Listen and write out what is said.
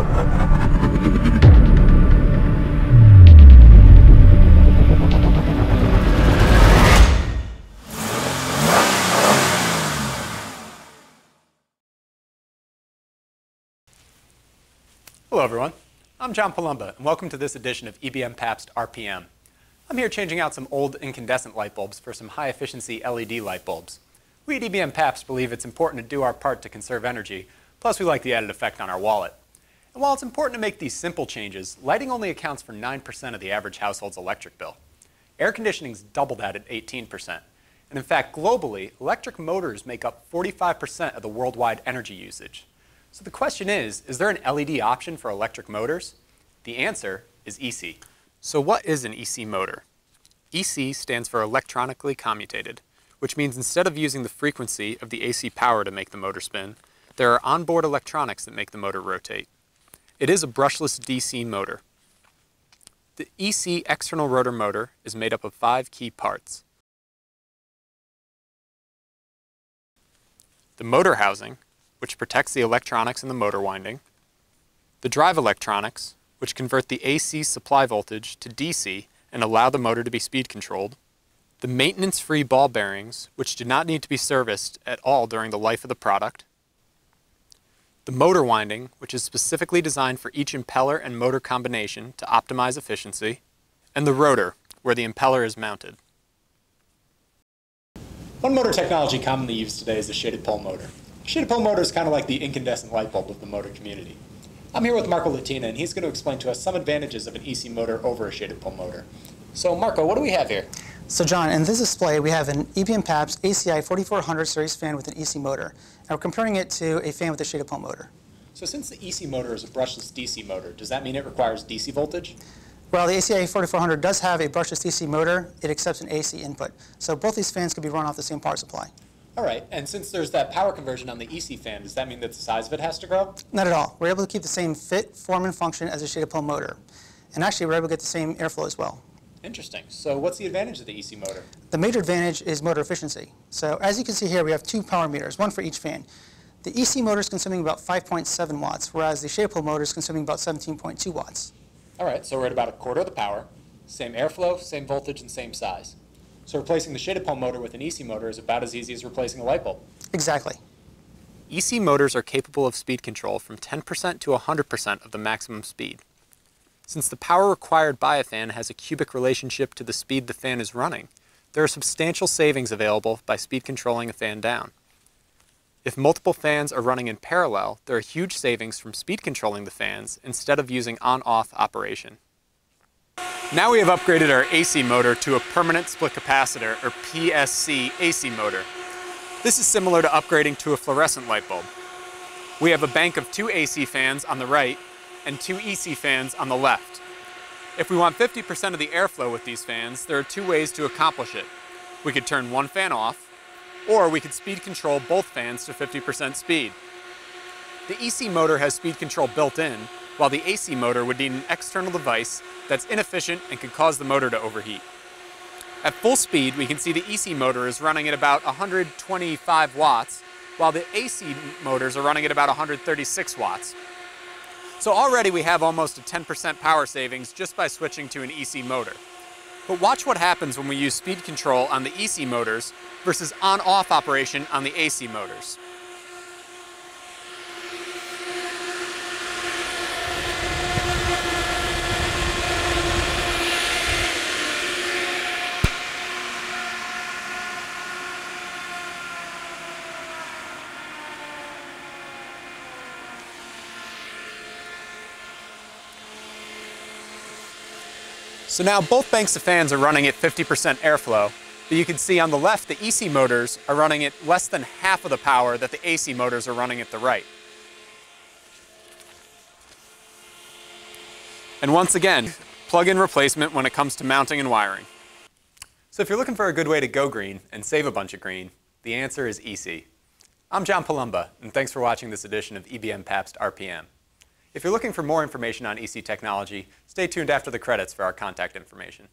Hello everyone, I'm John Palumba and welcome to this edition of ebm-papst RPM. I'm here changing out some old incandescent light bulbs for some high efficiency LED light bulbs. We at ebm-papst believe it's important to do our part to conserve energy, plus we like the added effect on our wallet. And while it's important to make these simple changes, lighting only accounts for 9% of the average household's electric bill. Air conditioning's double that at 18%. And in fact, globally, electric motors make up 45% of the worldwide energy usage. So the question is, is there an LED option for electric motors? The answer is EC. So what is an EC motor? EC stands for electronically commutated, which means instead of using the frequency of the AC power to make the motor spin, there are onboard electronics that make the motor rotate. It is a brushless DC motor. The EC external rotor motor is made up of five key parts. The motor housing, which protects the electronics in the motor winding, the drive electronics, which convert the AC supply voltage to DC and allow the motor to be speed controlled, the maintenance-free ball bearings, which do not need to be serviced at all during the life of the product, the motor winding, which is specifically designed for each impeller and motor combination to optimize efficiency, and the rotor, where the impeller is mounted. One motor technology commonly used today is the shaded pole motor. Shaded pole motor is kind of like the incandescent light bulb of the motor community. I'm here with Marco Latina, and he's going to explain to us some advantages of an EC motor over a shaded pole motor. So, Marco, what do we have here? So, John, in this display, we have an ebm-papst ACI 4400 series fan with an EC motor, and we're comparing it to a fan with a shaded pole motor. So, since the EC motor is a brushless DC motor, does that mean it requires DC voltage? Well, the ACI 4400 does have a brushless DC motor. It accepts an AC input. So both these fans can be run off the same power supply. All right, and since there's that power conversion on the EC fan, does that mean that the size of it has to grow? Not at all. We're able to keep the same fit, form, and function as a shaded pole motor. And actually, we're able to get the same airflow as well. Interesting. So what's the advantage of the EC motor? The major advantage is motor efficiency. So as you can see here, we have two power meters, one for each fan. The EC motor is consuming about 5.7 watts, whereas the shaded pole motor is consuming about 17.2 watts. All right, so we're at about a quarter of the power, same airflow, same voltage, and same size. So replacing the shaded pole motor with an EC motor is about as easy as replacing a light bulb. Exactly. EC motors are capable of speed control from 10% to 100% of the maximum speed. Since the power required by a fan has a cubic relationship to the speed the fan is running, there are substantial savings available by speed controlling a fan down. If multiple fans are running in parallel, there are huge savings from speed controlling the fans instead of using on-off operation. Now we have upgraded our AC motor to a permanent split capacitor, or PSC AC motor. This is similar to upgrading to a fluorescent light bulb. We have a bank of two AC fans on the right and two EC fans on the left. If we want 50% of the airflow with these fans, there are two ways to accomplish it. We could turn one fan off, or we could speed control both fans to 50% speed. The EC motor has speed control built in, while the AC motor would need an external device that's inefficient and could cause the motor to overheat. At full speed, we can see the EC motor is running at about 125 watts, while the AC motors are running at about 136 watts. So already we have almost a 10% power savings just by switching to an EC motor. But watch what happens when we use speed control on the EC motors versus on-off operation on the AC motors. So now both banks of fans are running at 50% airflow, but you can see on the left the EC motors are running at less than half of the power that the AC motors are running at the right. And once again, plug-in replacement when it comes to mounting and wiring. So if you're looking for a good way to go green and save a bunch of green, the answer is EC. I'm John Palumba, and thanks for watching this edition of ebm-papst RPM. If you're looking for more information on EC technology, stay tuned after the credits for our contact information.